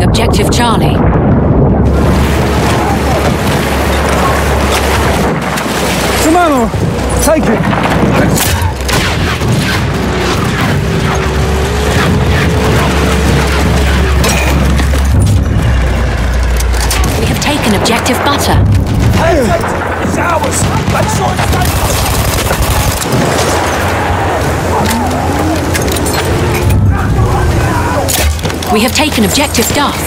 Losing objective Charlie. Ammo! Take it! We have taken objective Butter. It's ours! Make We have taken objective Duff.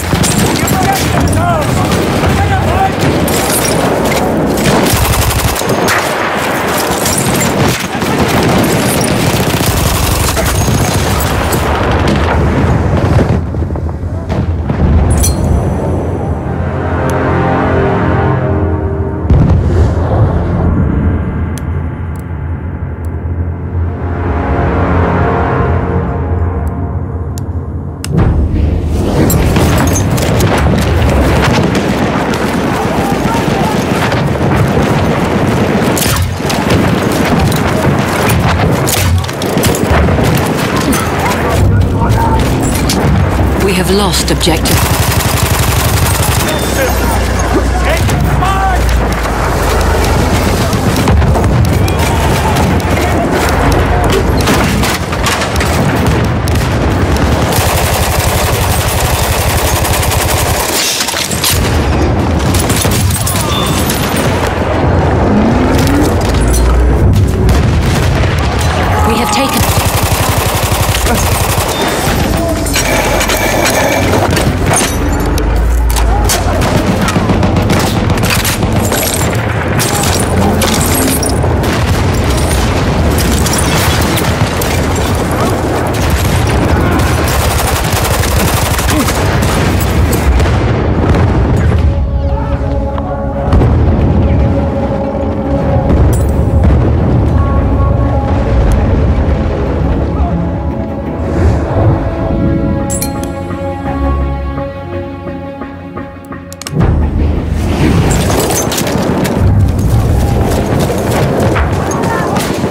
We have lost objective.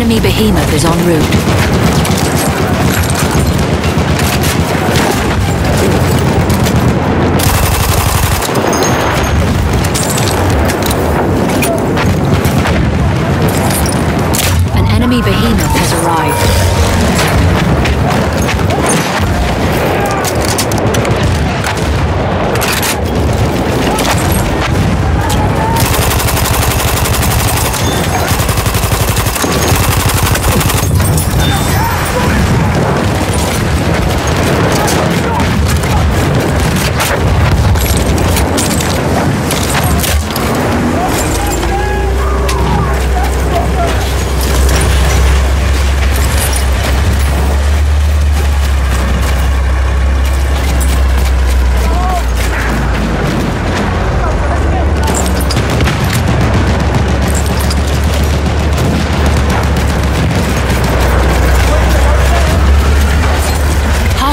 Enemy behemoth is en route.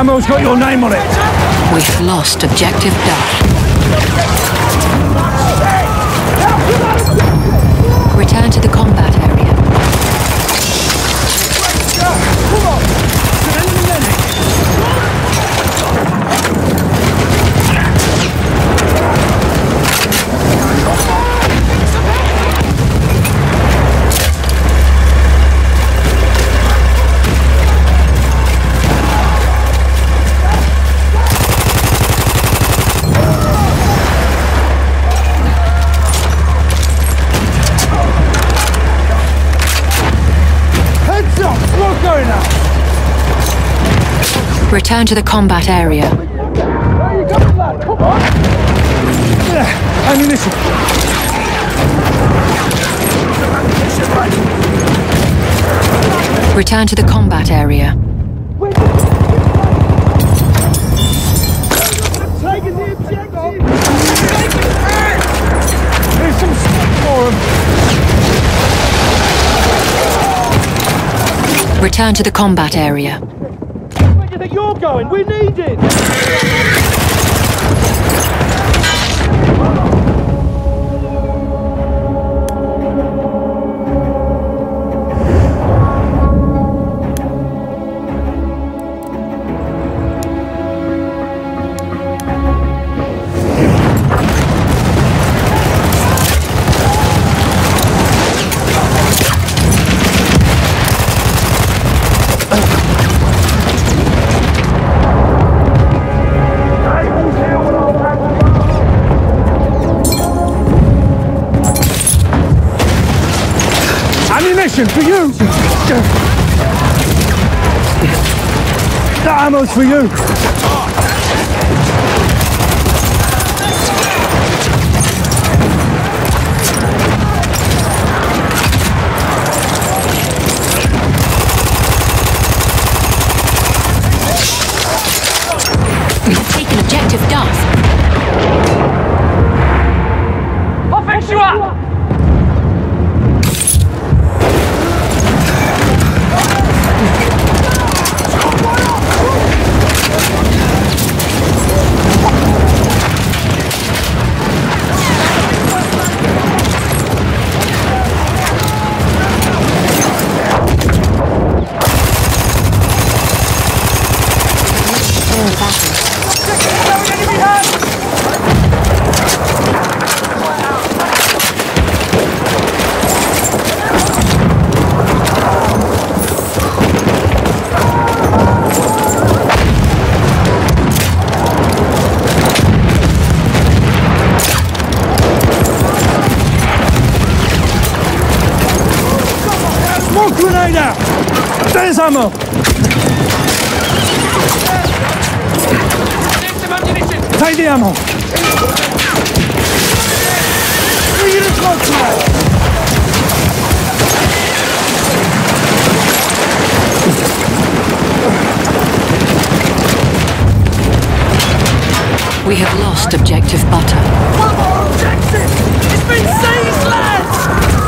Ammo's got your name on it. We've lost objective Duff. Return to the combat Return to the combat area. There you go! Come on! Yeah, ammunition. Return to the combat area. Taking the objective! Here's some stuff for him. Return to the combat area. Going? We need it! Ammo's for you! Grenade out! There's ammo! Take the ammo! Bring it in close to us. We have lost objective Butter. One more objective! It's been seized, lads!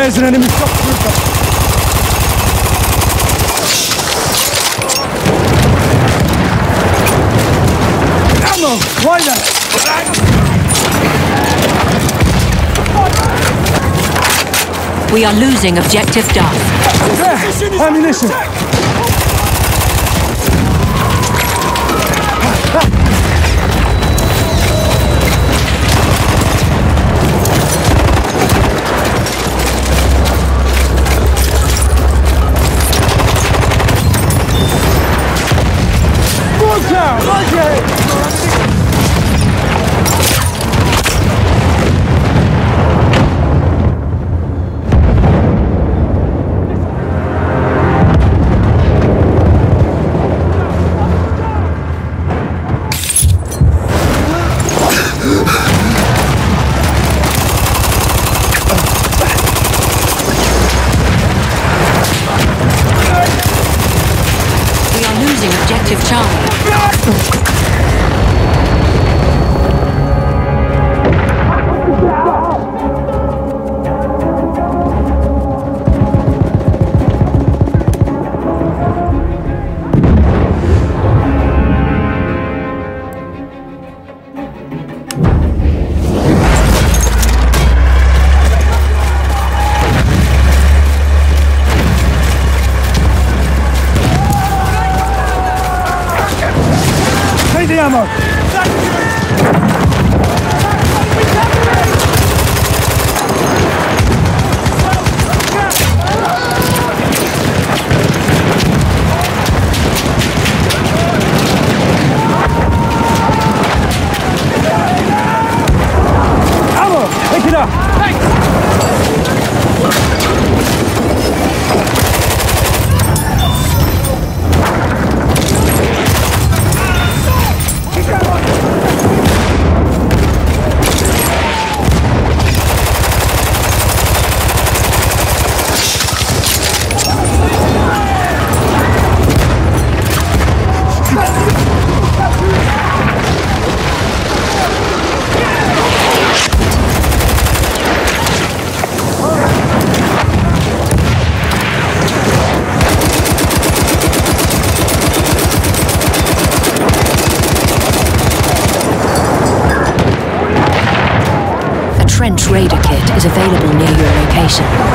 There's an enemy shock trooper. Ammo! There! We are losing objective Duff. There! Ammunition! Look out! A